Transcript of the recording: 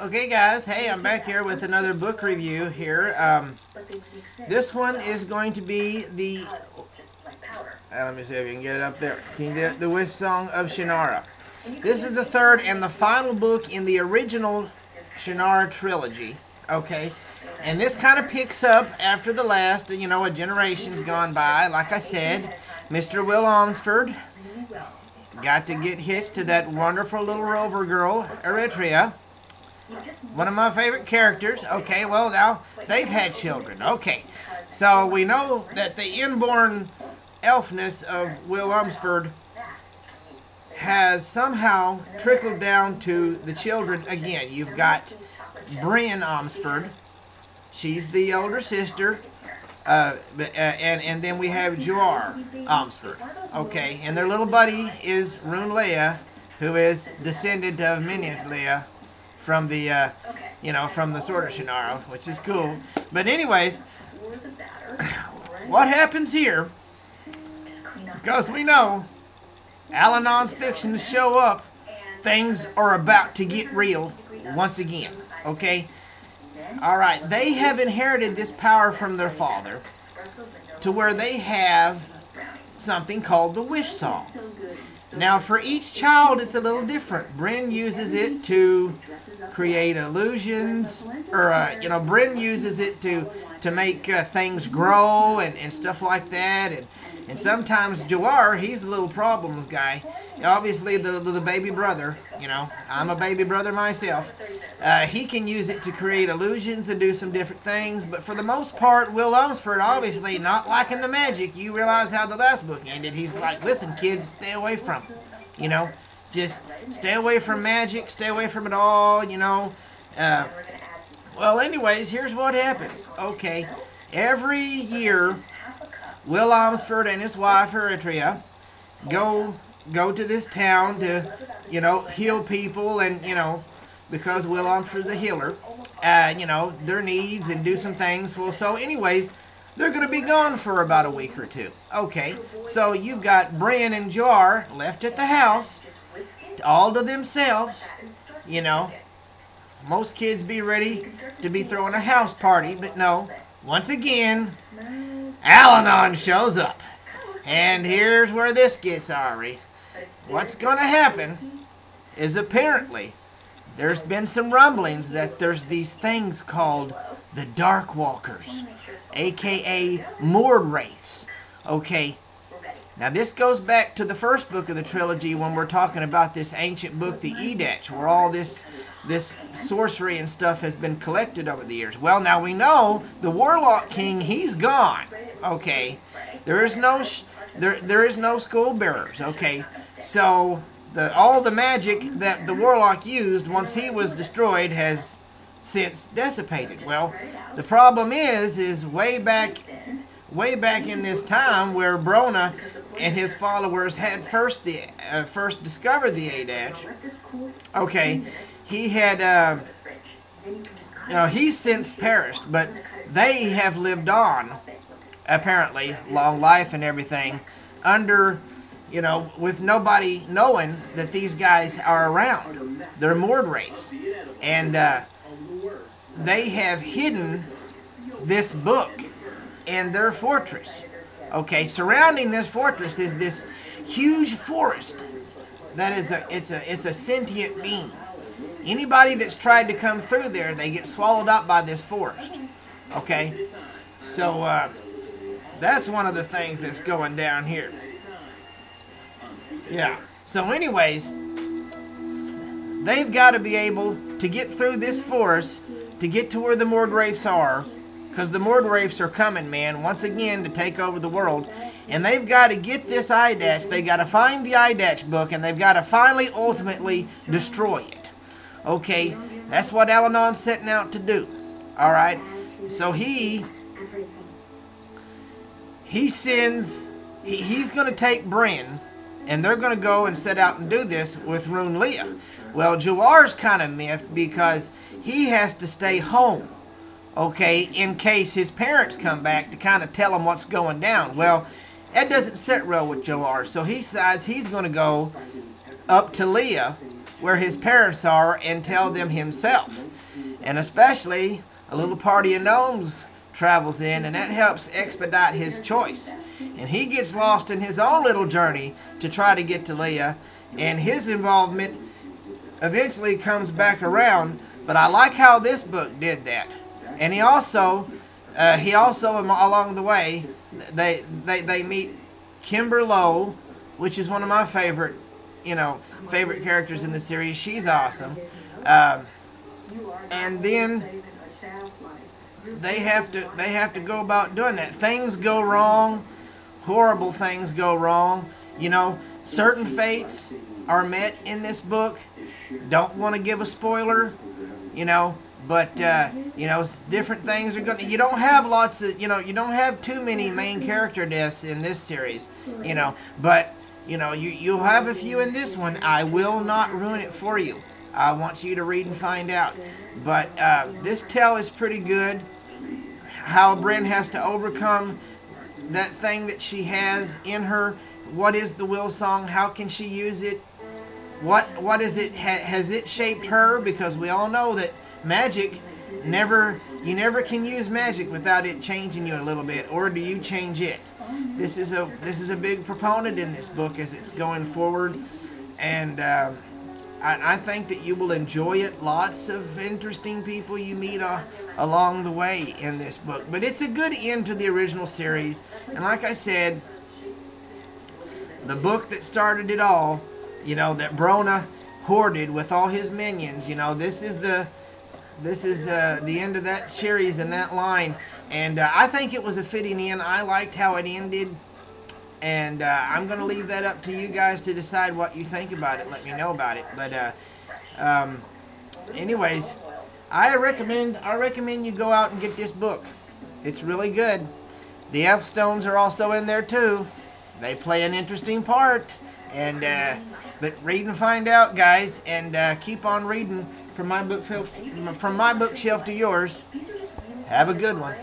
Okay guys, hey, I'm back here with another book review here. Um, this one is going to be the, uh, let me see if you can get it up there, the, the Wish Song of Shannara. This is the third and the final book in the original Shannara trilogy, okay? And this kind of picks up after the last, you know, a generation's gone by. Like I said, Mr. Will Ohmsford got to get hitched to that wonderful little rover girl, Eretria. One of my favorite characters. Okay, well now, they've had children. Okay, so we know that the inborn elfness of Will Ohmsford has somehow trickled down to the children again. You've got Brin Ohmsford. She's the older sister. Uh, uh, and, and then we have Juar Ohmsford. Okay, and their little buddy is Rune Leah, who is descendant of Minius Leah from the, uh, you know, from the Sword of Shannara, which is cool. But anyways, what happens here, because we know Allanon's fiction to show up, things are about to get real once again, okay? Alright, they have inherited this power from their father to where they have something called the Wish Song. Now, for each child, it's a little different. Brin uses it to create illusions, or, uh, you know, Brin uses it to, to make uh, things grow and, and stuff like that. And, and sometimes Jawar, he's the little problems guy. Obviously, the, the baby brother, you know, I'm a baby brother myself. Uh, he can use it to create illusions and do some different things. But for the most part, Will Ohmsford, obviously, not liking the magic. You realize how the last book ended. He's like, listen, kids, stay away from it. You know, just stay away from magic, stay away from it all, you know. Uh, well, anyways, here's what happens. Okay, every year Will Ohmsford and his wife Eretria go go to this town to, you know, heal people and, you know, because Will Ohmsford's a healer, uh, you know, their needs and do some things. Well, so anyways, they're going to be gone for about a week or two. Okay, so you've got Brin and Jar left at the house, all to themselves, you know. Most kids be ready to be throwing a house party, but no. Once again, Allanon shows up. And here's where this gets Ari. What's going to happen is apparently there's been some rumblings that there's these things called the Dark Walkers, aka Mord Wraiths. Okay, now this goes back to the first book of the trilogy when we're talking about this ancient book, the Ildatch, where all this this sorcery and stuff has been collected over the years. Well, now we know the Warlock King, he's gone. Okay, there is no there there is no skull bearers. Okay, so the all the magic that the Warlock used once he was destroyed has since dissipated. Well, the problem is is way back way back in this time where Brona and his followers had first the uh, first discovered the Ildatch. Okay, he had uh, you know he's since perished, but they have lived on apparently long life and everything under you know with nobody knowing that these guys are around. They're Mord Wraiths, and uh, they have hidden this book in their fortress. Okay, surrounding this fortress is this huge forest. That is a it's a it's a sentient being. Anybody that's tried to come through there, they get swallowed up by this forest. Okay, so uh, that's one of the things that's going down here. Yeah. So, anyways, they've got to be able to get through this forest to get to where the Wraiths are because the Mord are coming, man, once again to take over the world. And they've got to get this Ildatch. They've got to find the Ildatch book, and they've got to finally, ultimately, destroy it. Okay, that's what Allanon's setting out to do. All right, so he he sends. He, he's going to take Brin, and they're going to go and set out and do this with Rune Leah. Well, Jawar's kind of miffed because he has to stay home okay, in case his parents come back to kind of tell him what's going down. Well, that doesn't sit well with Joar, so he decides he's going to go up to Leah where his parents are and tell them himself. And especially, a little party of gnomes travels in, and that helps expedite his choice. And he gets lost in his own little journey to try to get to Leah, and his involvement eventually comes back around. But I like how this book did that. And he also, uh, he also along the way, they they they meet Kimber Lowe, which is one of my favorite, you know, favorite characters in the series. She's awesome. Um, and then they have to they have to go about doing that. Things go wrong, horrible things go wrong. You know, certain fates are met in this book. Don't want to give a spoiler, you know, but uh, you know, different things are going. to... You don't have lots of, you know, you don't have too many main character deaths in this series, you know, but you know, you you'll have a few in this one. I will not ruin it for you. I want you to read and find out. But uh, this tale is pretty good. How Brin has to overcome that thing that she has in her. What is the will song? How can she use it? What what is it? Ha, has it shaped her? Because we all know that magic never you never can use magic without it changing you a little bit, or do you change it? This is a this is a big proponent in this book as it's going forward, and. Uh, I, I, think that you will enjoy it. Lots of interesting people you meet uh, along the way in this book. But it's a good end to the original series. And like I said, the book that started it all, you know, that Brona hoarded with all his minions, you know, this is the this is uh, the end of that series and that line. And uh, I think it was a fitting end. I liked how it ended. And uh, I'm going to leave that up to you guys to decide what you think about it. Let me know about it. But uh, um, anyways, I recommend I recommend you go out and get this book. It's really good. The Elfstones are also in there too. They play an interesting part. And uh, but read and find out, guys, and uh, keep on reading from my book from my bookshelf to yours. Have a good one.